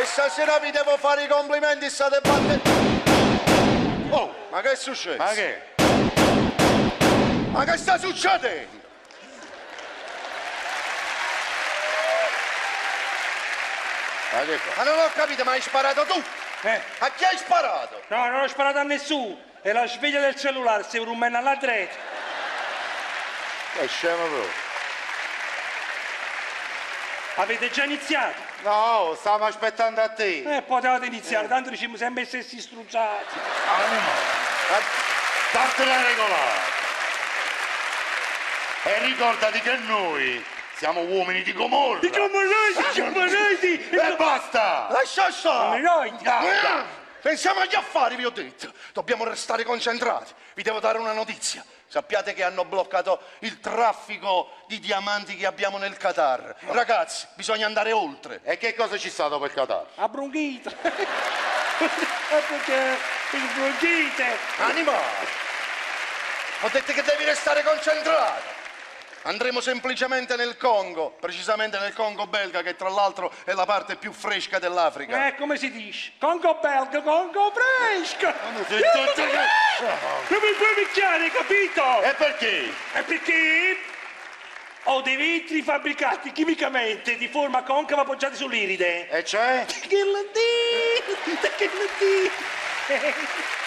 questa sera vi devo fare i complimenti, state battendo. Oh, ma che è successo? Ma che? Ma che sta succedendo? Ma? Ma non ho capito, ma hai sparato tu? Eh, A chi hai sparato? no, non ho sparato a nessuno. È la sveglia del cellulare, se rumena alla dreta. Che scemo proprio. Avete già iniziato? No, stiamo aspettando a te. Eh, potevate iniziare, tanto diciamo sempre gli stessi struzzati. Date la regolare. E ricordati che noi siamo uomini di Gomorra. Di come noi, di come noi, di... E basta! Lascia stare! Noi, Eh, Pensiamo agli affari, vi ho detto. Dobbiamo restare concentrati. Vi devo dare una notizia. Sappiate che hanno bloccato il traffico di diamanti che abbiamo nel Qatar. Ragazzi, bisogna andare oltre. E che cosa ci sta dopo il Qatar? a bronchite. Perché il bronchite. Animale! Ho detto che devi restare concentrato. Andremo semplicemente nel Congo, precisamente nel Congo belga, che tra l'altro è la parte più fresca dell'Africa. Eh, come si dice? Congo belga, Congo fresca. Non mi puoi picchiare, capito? E perché? È perché ho dei vetri fabbricati chimicamente di forma concava appoggiati sull'iride. E cioè? Che la di? Che la di?